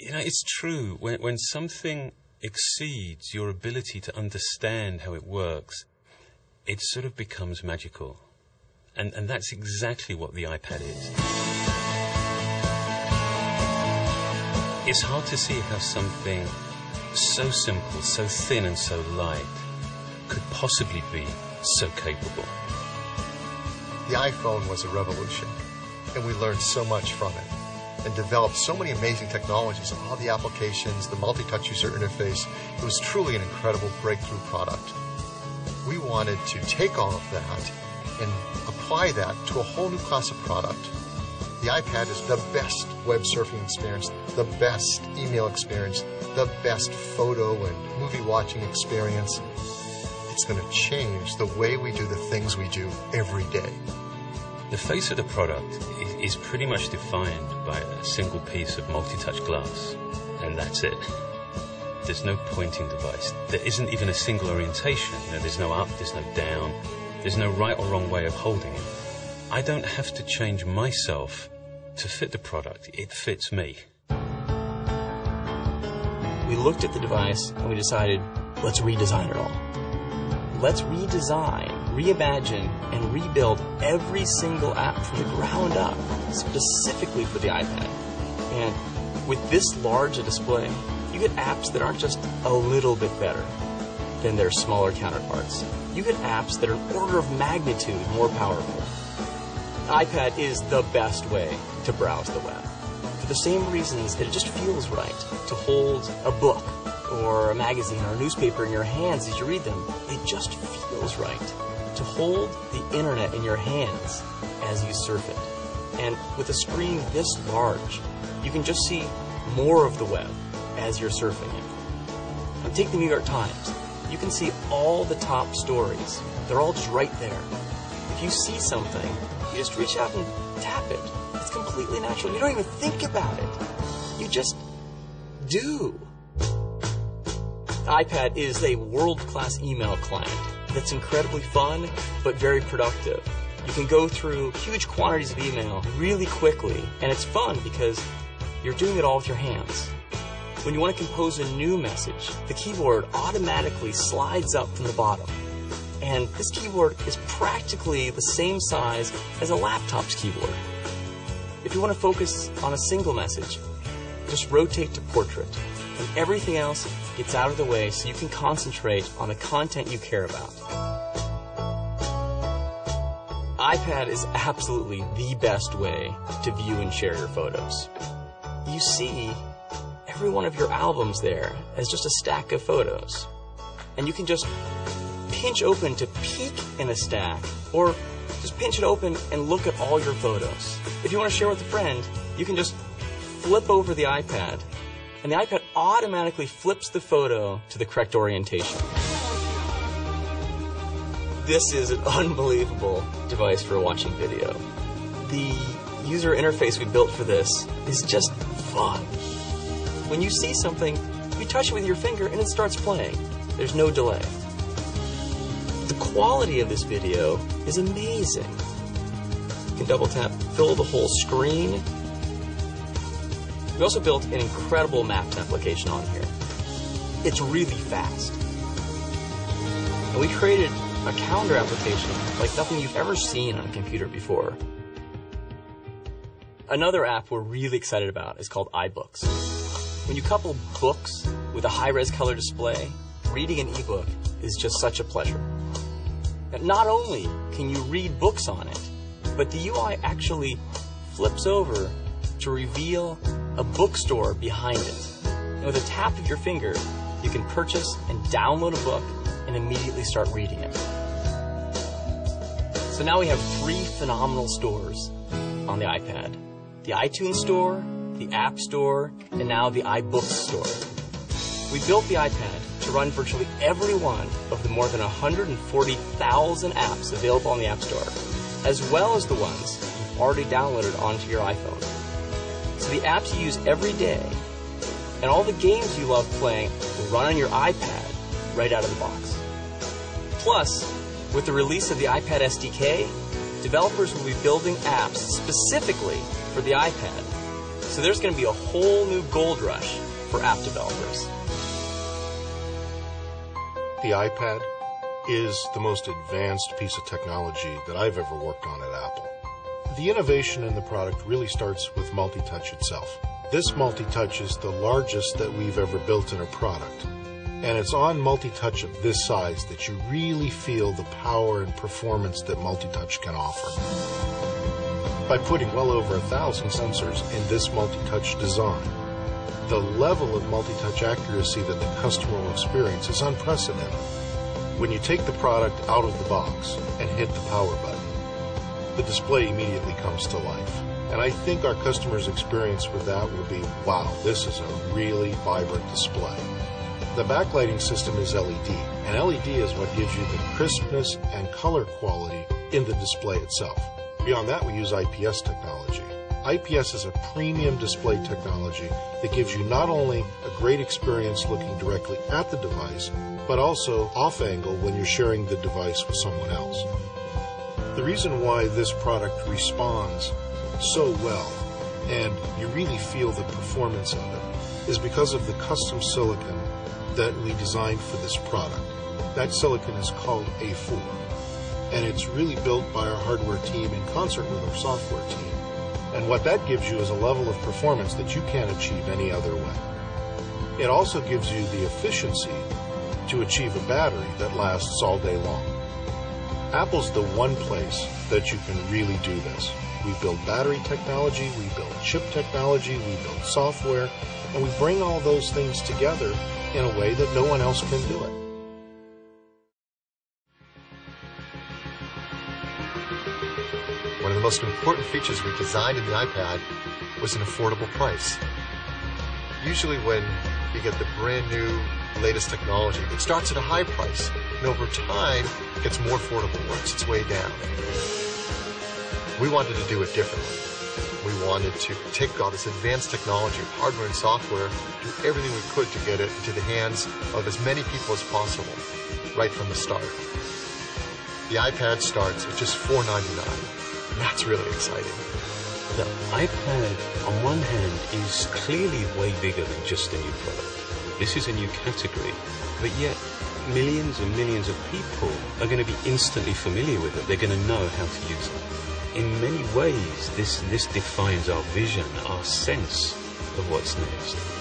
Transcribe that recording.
You know, it's true. When, when something exceeds your ability to understand how it works, it sort of becomes magical. And, and that's exactly what the iPad is. It's hard to see how something so simple, so thin, and so light could possibly be so capable. The iPhone was a revolution, and we learned so much from it and developed so many amazing technologies, all the applications, the multi-touch user interface. It was truly an incredible breakthrough product. We wanted to take all of that and apply that to a whole new class of product. The iPad is the best web surfing experience, the best email experience, the best photo and movie watching experience. It's going to change the way we do the things we do every day. The face of the product is, pretty much defined by a single piece of multi-touch glass, and that's it. There's no pointing device. There isn't even a single orientation. You know, there's no up, there's no down, there's no right or wrong way of holding it. I don't have to change myself to fit the product. It fits me. We looked at the device and we decided, let's redesign it all. Let's redesign, reimagine, and rebuild every single app from the ground up, specifically for the iPad. And with this large a display, you get apps that aren't just a little bit better than their smaller counterparts. You get apps that are an order of magnitude more powerful. The iPad is the best way to browse the web for the same reasons that it just feels right to hold a book or a magazine or a newspaper in your hands as you read them. It just feels right to hold the internet in your hands as you surf it. And with a screen this large, you can just see more of the web as you're surfing it. And take the New York Times. You can see all the top stories. They're all just right there. If you see something, you just reach out and tap it it's completely natural. You don't even think about it. You just do. iPad is a world class email client that's incredibly fun but very productive. You can go through huge quantities of email really quickly, and it's fun because you're doing it all with your hands. When you want to compose a new message, the keyboard automatically slides up from the bottom. And this keyboard is practically the same size as a laptop's keyboard. If you want to focus on a single message, just rotate to portrait, and everything else gets out of the way so you can concentrate on the content you care about. iPad is absolutely the best way to view and share your photos. You see every one of your albums there as just a stack of photos. And you can just pinch open to peek in a stack or just pinch it open and look at all your photos. If you want to share with a friend, you can just flip over the iPad, and the iPad automatically flips the photo to the correct orientation. This is an unbelievable device for watching video. The user interface we built for this is just fun. When you see something, you touch it with your finger and it starts playing. There's no delay. The quality of this video is amazing. You can double tap, fill the whole screen. We also built an incredible maps application on here. It's really fast. And we created a calendar application like nothing you've ever seen on a computer before. Another app we're really excited about is called iBooks. When you couple books with a high-res color display, reading an ebook is just such a pleasure. Not only can you read books on it, but the UI actually flips over to reveal a bookstore behind it. And with a tap of your finger, you can purchase and download a book and immediately start reading it. So now we have three phenomenal stores on the iPad the iTunes Store, the App Store, and now the iBooks Store. We built the iPad to run virtually every one of the more than 140,000 apps available on the App Store, as well as the ones you've already downloaded onto your iPhone. The apps you use every day and all the games you love playing will run on your iPad right out of the box. Plus, with the release of the iPad SDK, developers will be building apps specifically for the iPad So there's going to be a whole new gold rush for app developers. The iPad is the most advanced piece of technology that I've ever worked on at Apple. The innovation in the product really starts with multi-touch itself. This multi-touch is the largest that we've ever built in a product. And it's on multi-touch of this size that you really feel the power and performance that multi-touch can offer. By putting well over a thousand sensors in this multi-touch design, the level of multi-touch accuracy that the customer will experience is unprecedented. When you take the product out of the box and hit the power button, the display immediately comes to life. And I think our customers' experience with that will be, wow, this is a really vibrant display. The backlighting system is LED, and LED is what gives you the crispness and color quality in the display itself. Beyond that, we use IPS technology. IPS is a premium display technology that gives you not only a great experience looking directly at the device, but also off angle when you're sharing the device with someone else. The reason why this product responds so well and you really feel the performance of it is because of the custom silicon that we designed for this product. That silicon is called A4 and it's really built by our hardware team in concert with our software team. And what that gives you is a level of performance that you can't achieve any other way. It also gives you the efficiency to achieve a battery that lasts all day long. Apple's the one place that you can really do this. We build battery technology, we build chip technology, we build software, and we bring all those things together in a way that no one else can do it. One of the most important features we designed in the iPad was an affordable price. Usually when you get the brand new latest technology, it starts at a high price, and over time it gets more affordable, works its way down. We wanted to do it differently. We wanted to take all this advanced technology, hardware and software, do everything we could to get it into the hands of as many people as possible, right from the start. The iPad starts at just $4.99. That's really exciting. The iPad, on one hand, is clearly way bigger than just a new product. This is a new category, but yet millions and millions of people are going to be instantly familiar with it. They're going to know how to use it. In many ways, this, this defines our vision, our sense of what's next.